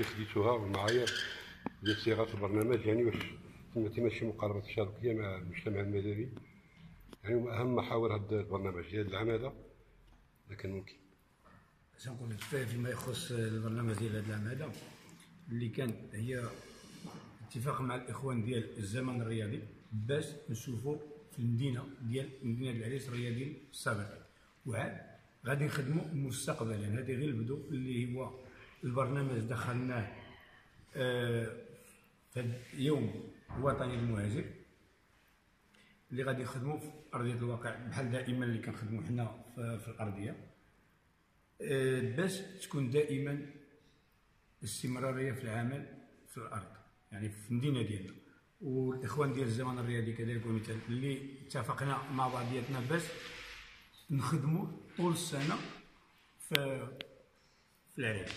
اللي خديتوها والمعايير ديال صياغه البرنامج يعني واش تم شي مقاربة تشاركيه مع المجتمع المدني. يعني أهم محاور هذا البرنامج ديال العام هذا اذا كان ممكن. باش نقول لك فيما يخص البرنامج ديال هذا اللي كان هي اتفاق مع الإخوان ديال الزمن الرياضي باش نشوفوا في المدينة ديال مدينة العريس الرياضي السابق. وعاد غادي نخدموا مستقبلا هذه غير البدو اللي هو البرنامج دخلناه آه في اليوم الوطني للمهاجر اللي غادي نخدموا في أرضية الواقع بحال دائما اللي كنخدموا حنا في, الأرضية آه باش تكون دائما استمراريه في العمل في الأرض يعني في المدينة ديالنا. والإخوان ديال الزمن الرياضي كذلك ومثال اللي اتفقنا مع بعضياتنا باش نخدموا طول السنة في في العراق.